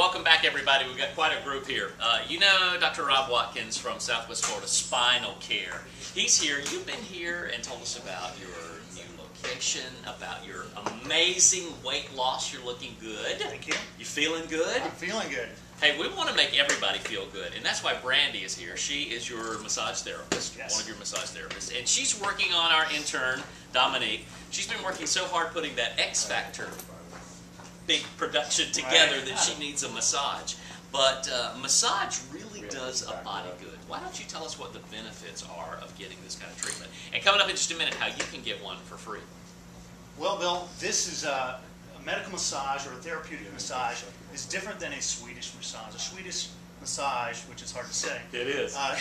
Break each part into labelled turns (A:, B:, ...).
A: welcome back, everybody. We've got quite a group here. Uh, you know Dr. Rob Watkins from Southwest Florida Spinal Care. He's here. You've been here and told us about your new location, about your amazing weight loss. You're looking good.
B: Thank you.
A: You feeling good?
B: I'm feeling good.
A: Hey, we want to make everybody feel good, and that's why Brandy is here. She is your massage therapist,
B: Yes.
A: one of your massage therapists, and she's working on our intern, Dominique. She's been working so hard putting that X Factor big production together
B: Right.
A: that she needs a massage. But uh, massage really does a body good. Why don't you tell us what the benefits are of getting this kind of treatment? And coming up in just a minute, how you can get one for free.
B: Well, Bill, this is a, a medical massage or a therapeutic massage is different than a Swedish massage. A Swedish massage, which is hard to say,
A: It is.
B: uh,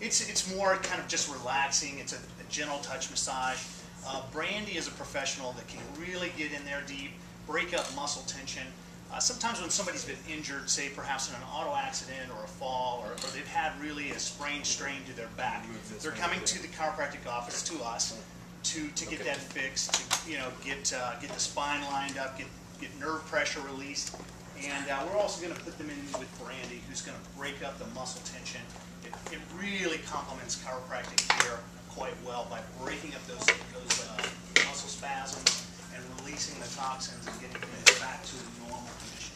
B: it's it's more kind of just relaxing. It's a, a gentle touch massage. Uh, Brandy is a professional that can really get in there deep, break up muscle tension. Uh, sometimes when somebody's been injured, say perhaps in an auto accident or a fall, or, or they've had really a sprain strain to their back, they're coming to the chiropractic office to us to, to get that fixed, to you know get uh, get the spine lined up, get get nerve pressure released, and uh, we're also going to put them in with Brandy, who's going to break up the muscle tension. It, it really complements chiropractic care quite well by breaking up those those uh, muscle spasms and releasing the toxins and getting things back to the normal condition.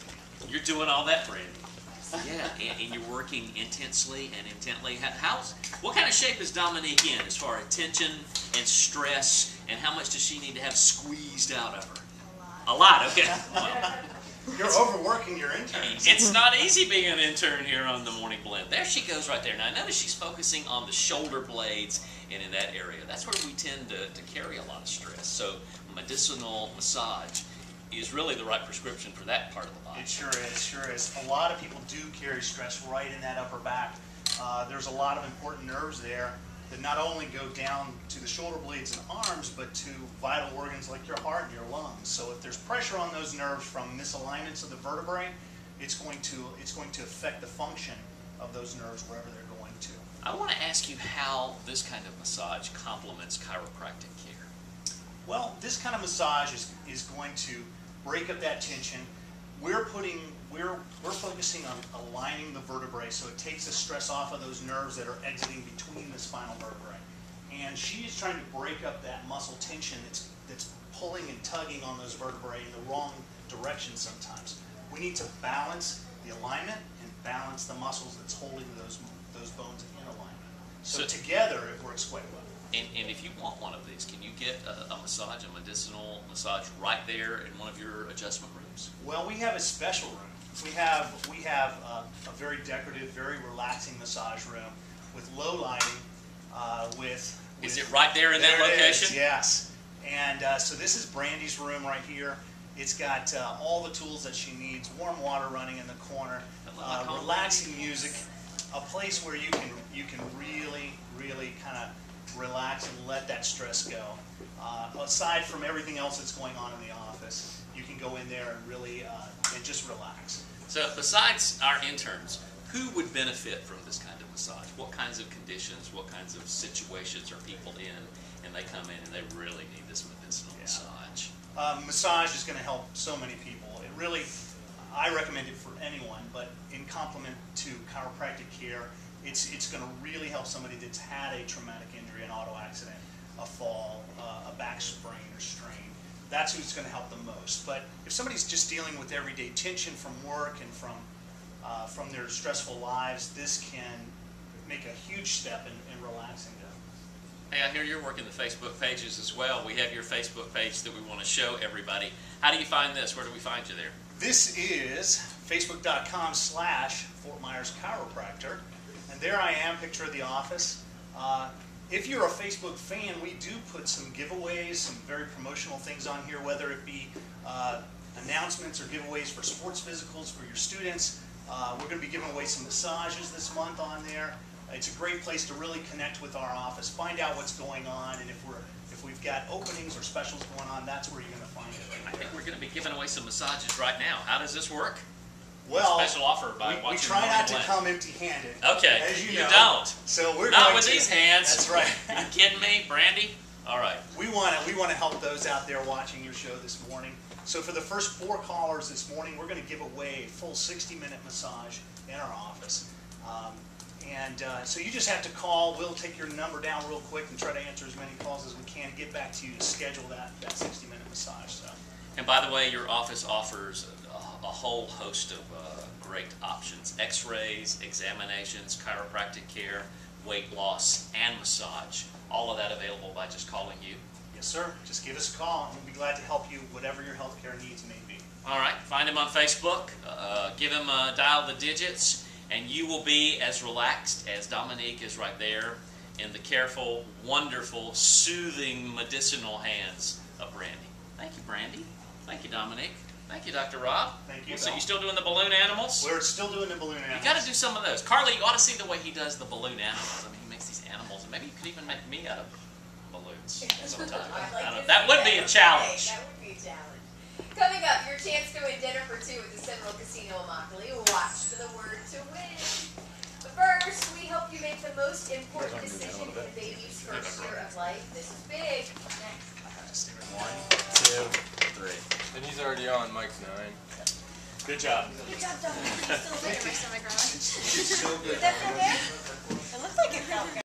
A: You're doing all that, Brandy. Yeah, and, and you're working intensely and intently. How, how's what kind of shape is Dominique in as far as tension and stress, and how much does she need to have squeezed out of her? A lot. Okay. Well,
B: You're overworking your interns.
A: it's not easy being an intern here on the Morning Blend. There she goes right there. Now I notice she's focusing on the shoulder blades and in that area. That's where we tend to, to carry a lot of stress. So medicinal massage is really the right prescription for that part of the body.
B: It sure is, sure is. A lot of people do carry stress right in that upper back. Uh, there's a lot of important nerves there that not only go down to the shoulder blades and arms, but to vital organs like your heart and your lungs. So if there's pressure on those nerves from misalignments of the vertebrae, it's going to it's going to affect the function of those nerves wherever they're going to.
A: I want to ask you how this kind of massage complements chiropractic care.
B: Well, this kind of massage is, is going to break up that tension. We're putting, we're, we're focusing on aligning the vertebrae so it takes the stress off of those nerves that are exiting between the spinal vertebrae. And she is trying to break up that muscle tension that's, that's pulling and tugging on those vertebrae in the wrong direction sometimes. We need to balance the alignment and balance the muscles that's holding those, those bones in alignment. So,
A: So-
B: together it works quite well.
A: And, and if you want one of these, can you get a, a massage, a medicinal massage, right there in one of your adjustment rooms?
B: Well, we have a special room. We have we have a, a very decorative, very relaxing massage room with low lighting. Uh, with,
A: Is it right there in that
B: There is,
A: location?
B: yes. And uh, so this is Brandy's room right here. It's got uh, all the tools that she needs. Warm water running in the corner.
A: I love my
B: Uh, relaxing music. A place where you can you can really really kind of relax and let that stress go. Uh, aside from everything else that's going on in the office, you can go in there and really uh, and just relax.
A: So besides our interns, who would benefit from this kind of massage? What kinds of conditions, what kinds of situations are people in and they come in and they really need this medicinal
B: Yeah.
A: massage?
B: Um, massage is going to help so many people. It really, I recommend it for anyone, but in complement to chiropractic care, it's it's going to really help somebody that's had a traumatic injury, an auto accident, a fall, uh, a back sprain or strain. That's who's going to help the most. But if somebody's just dealing with everyday tension from work and from uh, from their stressful lives, this can make a huge step in, in relaxing them.
A: Hey, I hear you're working the Facebook pages as well. We have your Facebook page that we want to show everybody. How do you find this? Where do we find you there?
B: This is facebook.com slash Fort Myers Chiropractor. And there I am, picture of the office. Uh, if you're a Facebook fan, we do put some giveaways, some very promotional things on here, whether it be uh, announcements or giveaways for sports physicals for your students. Uh, we're going to be giving away some massages this month on there. It's a great place to really connect with our office, find out what's going on, and if we're if we've got openings or specials going on, that's where you're going to find it.
A: I think we're going to be giving away some massages right now. How does this work?
B: Well,
A: Special offer by
B: we,
A: watching
B: we try not to come empty-handed.
A: Okay,
B: As you,
A: you
B: know.
A: don't.
B: So we're
A: Not
B: going
A: with
B: to-
A: these hands.
B: That's right.
A: you kidding me, Brandy? All right.
B: we want to we want to help those out there watching your show this morning. So for the first four callers this morning, we're gonna give away a full sixty-minute massage in our office. Um, And uh, so you just have to call, we'll take your number down real quick and try to answer as many calls as we can, get back to you to schedule that, that sixty-minute massage, so.
A: And by the way, your office offers a, whole host of uh, great options: X-rays, examinations, chiropractic care, weight loss, and massage. All of that available by just calling you.
B: Yes, sir, just give us a call, and we'll be glad to help you, whatever your healthcare needs may be.
A: All right, find him on Facebook. Uh, give him a dial the digits, and you will be as relaxed as Dominique is right there in the careful, wonderful, soothing, medicinal hands of Brandy. Thank you, Brandy. Thank you, Dominique. Thank you, Dr. Rob.
B: Thank you.
A: So you still doing the balloon animals?
B: We're still doing the balloon animals.
A: You got to do some of those. Carly, you ought to see the way he does the balloon animals. I mean, he makes these animals, and maybe you could even make me out of balloons sometime.
C: Like
A: I don't- that would be a challenge.
C: That would be a challenge. Coming up, your chance to win dinner for two at the Seminole Casino Immokalee. Watch for the word to win. But first, we help you make the most important decision in a baby's first year of life. This is big.
D: And he's already on Mike's nine.
A: Good job.
C: Good job, Dominic. You're still there.
B: It's so good.
C: Did that feel? It looks like it felt good.